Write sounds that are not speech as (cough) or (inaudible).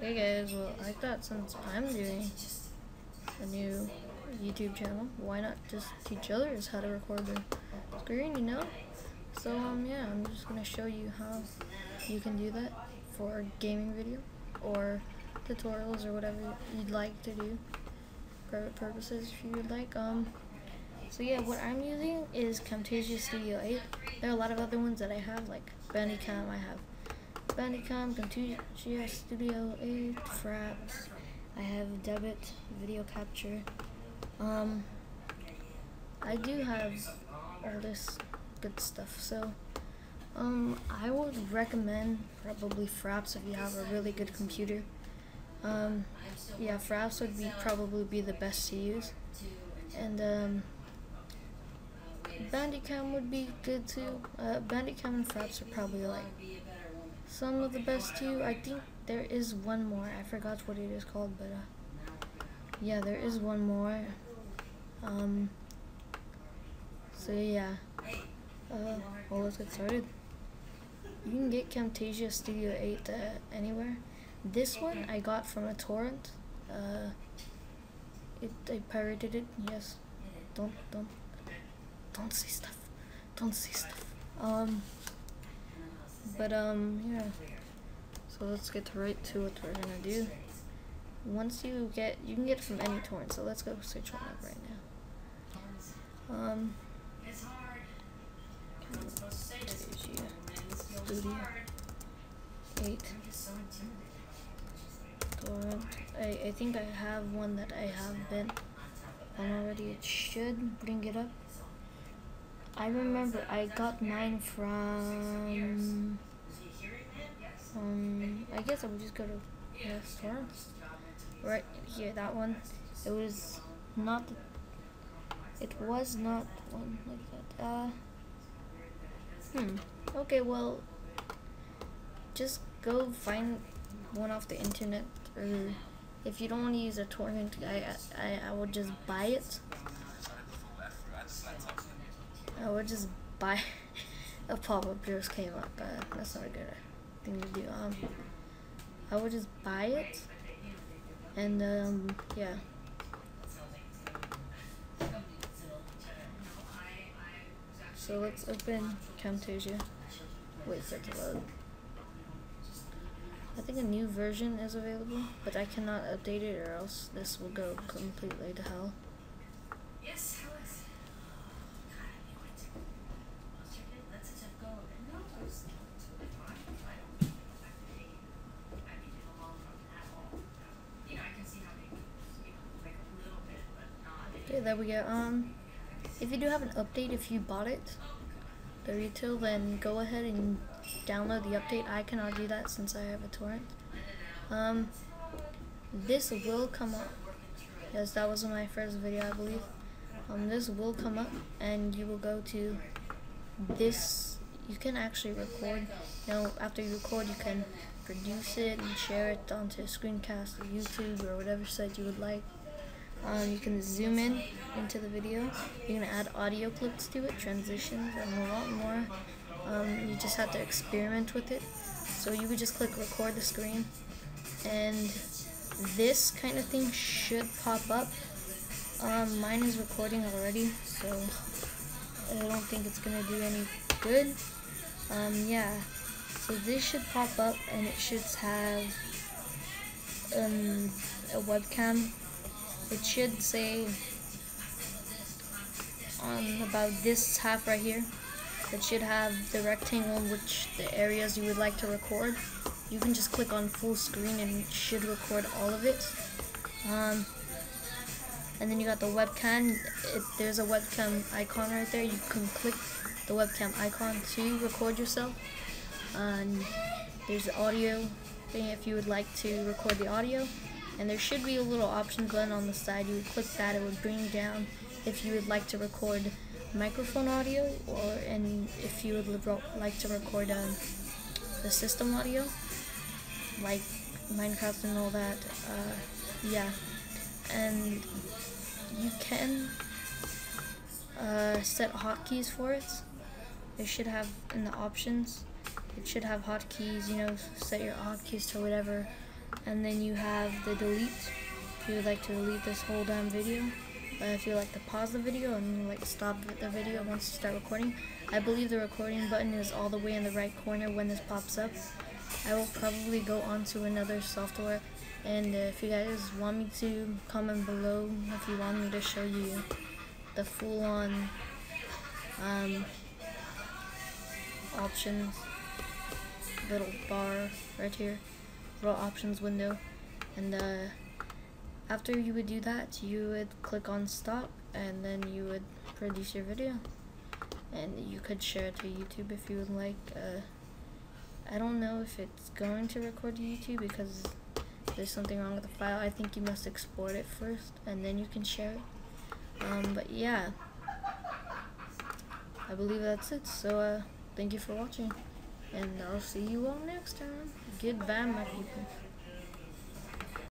Hey guys, well I thought since I'm doing a new YouTube channel, why not just teach others how to record their screen, you know? So um yeah, I'm just gonna show you how you can do that for gaming video or tutorials or whatever you'd like to do. Private purposes if you would like. Um so yeah, what I'm using is Camtasia Studio 8. There are a lot of other ones that I have, like Bandicam I have Bandicam, Camtasia Studio 8, Fraps. I have Debut, Video Capture. Um, I do have all this good stuff. So, um, I would recommend probably Fraps if you have a really good computer. Um, yeah, Fraps would be probably be the best to use. And, um, Bandicam would be good too. Uh, Bandicam and Fraps are probably like some of the best too. I think there is one more. I forgot what it is called, but uh, yeah, there is one more. Um, so yeah. Uh, well, let's get started. You can get Camtasia Studio 8 uh, anywhere. This one I got from a torrent. Uh, it I pirated it. Yes. Don't don't don't say stuff. Don't say stuff. Um. But um, yeah. So let's get right to what we're gonna do. Once you get, you can get it from any torrent. So let's go search one up right now. Um. Studio eight torrent. I I think I have one that I have been on already. It should bring it up. I remember I got mine from um, I guess I would just go to the store. Right here, that one. It was not. It was not one like that. Uh. Hmm. Okay. Well. Just go find one off the internet, or if you don't want to use a torrent, I I I would just buy it. I would just buy. (laughs) a pop-up just came up. but that's not a good thing to do. Um, I would just buy it, and um, yeah. So let's open Camtasia. Wait for it to load. I think a new version is available, but I cannot update it or else this will go completely to hell. There we go. Um, if you do have an update, if you bought it, the retail, then go ahead and download the update. I cannot do that since I have a torrent. Um, this will come up. Yes, that was my first video, I believe. Um, this will come up, and you will go to this. You can actually record. You know, after you record, you can produce it and share it onto a screencast or YouTube or whatever site you would like. Um, you can zoom in into the video. You can add audio clips to it, transitions, and a lot more. Um, you just have to experiment with it. So you would just click record the screen, and this kind of thing should pop up. Um, mine is recording already, so I don't think it's gonna do any good. Um, yeah, so this should pop up, and it should have um, a webcam it should say on about this half right here. It should have the rectangle which the areas you would like to record. You can just click on full screen and it should record all of it. Um, and then you got the webcam. It, there's a webcam icon right there you can click the webcam icon to record yourself. And there's the audio thing if you would like to record the audio and there should be a little option button on the side. You would click that, it would bring down if you would like to record microphone audio or and if you would like to record um, the system audio like Minecraft and all that uh, yeah. And you can uh, set hotkeys for it. It should have in the options it should have hotkeys you know set your hotkeys to whatever and then you have the delete. If you would like to delete this whole damn video uh, if you like to pause the video and like stop the video once you start recording I believe the recording button is all the way in the right corner when this pops up. I will probably go on to another software and if you guys want me to comment below if you want me to show you the full-on um, options little bar right here little options window. And uh, after you would do that you would click on stop and then you would produce your video. And you could share it to YouTube if you would like uh, I don't know if it's going to record to YouTube because there's something wrong with the file. I think you must export it first and then you can share it. Um, but yeah. I believe that's it. So uh, thank you for watching and I'll see you all next time. Goodbye, my people.